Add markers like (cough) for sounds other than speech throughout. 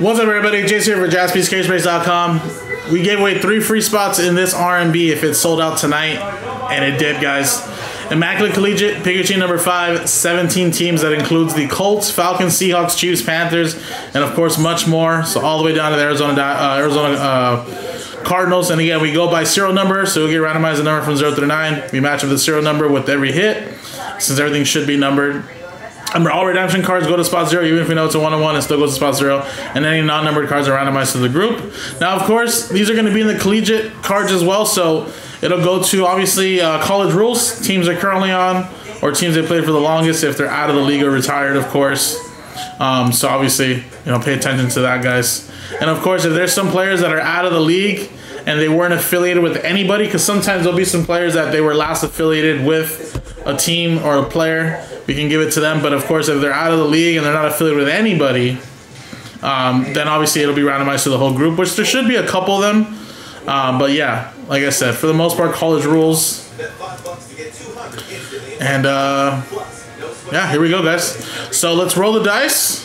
What's up, everybody? Jason here for jaspyscasebreaks.com. We gave away three free spots in this RNB if it sold out tonight, and it did, guys. Immaculate Collegiate, Pikachu number 5, 17 teams. That includes the Colts, Falcons, Seahawks, Chiefs, Panthers, and of course much more. So all the way down to the Arizona uh, Arizona uh, Cardinals. And again, we go by serial number, so we get randomized the number from 0 through 9. We match up the serial number with every hit, since everything should be numbered. Remember, all redemption cards go to spot zero, even if we know it's a one-on-one, it still goes to spot zero. And any non-numbered cards are randomized to the group. Now, of course, these are going to be in the collegiate cards as well, so it'll go to obviously uh, college rules teams are currently on, or teams they played for the longest if they're out of the league or retired, of course. Um, so obviously, you know, pay attention to that, guys. And of course, if there's some players that are out of the league and they weren't affiliated with anybody, because sometimes there'll be some players that they were last affiliated with a team or a player, we can give it to them. But of course, if they're out of the league and they're not affiliated with anybody, um, then obviously it'll be randomized to the whole group, which there should be a couple of them. Um, but yeah, like I said, for the most part, college rules. And uh, yeah, here we go, guys. So let's roll the dice.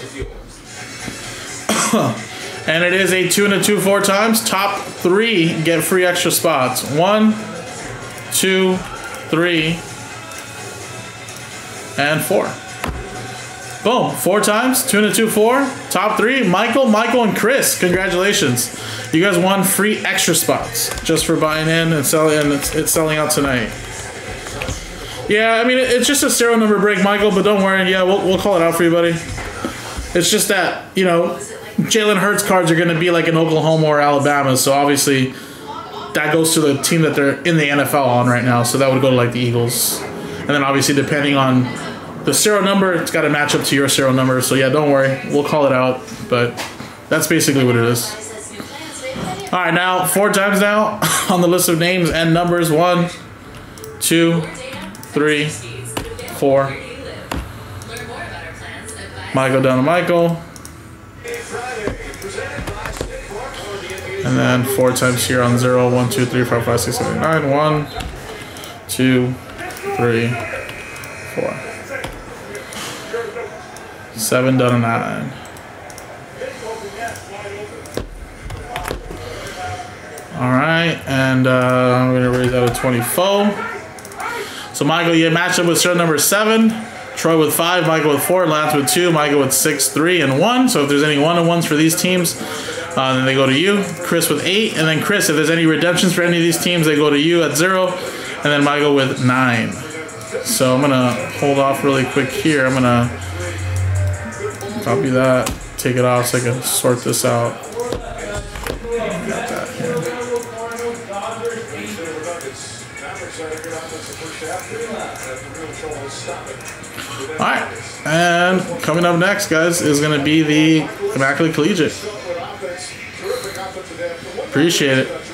(coughs) and it is a two and a two four times. Top three get free extra spots. One, two, three, and four. Boom, four times, two and two, four. Top three, Michael, Michael, and Chris. Congratulations. You guys won free extra spots just for buying in and selling, and it's, it's selling out tonight. Yeah, I mean, it's just a serial number break, Michael, but don't worry. Yeah, we'll, we'll call it out for you, buddy. It's just that, you know, Jalen Hurts cards are going to be like in Oklahoma or Alabama, so obviously that goes to the team that they're in the NFL on right now, so that would go to like the Eagles. And then obviously, depending on the serial number, it's got to match up to your serial number. So yeah, don't worry, we'll call it out. But that's basically what it is. All right, now four times now (laughs) on the list of names and numbers. One, two, three, four. Michael down to Michael. And then four times here on zero. One, two, three, four, five, six, seven, eight, nine. One, two, three, four. Seven done and nine. All right, and uh, I'm gonna raise that to 24. So Michael, you match up with shirt number seven. Troy with five, Michael with four, Lance with two, Michael with six, three, and one. So if there's any one on ones for these teams, uh, then they go to you. Chris with eight, and then Chris, if there's any redemptions for any of these teams, they go to you at zero, and then Michael with nine. So I'm gonna hold off really quick here. I'm gonna copy that, take it off so I can sort this out. Got that here. All right, and coming up next, guys, is gonna be the Immaculate Collegiate. Appreciate it.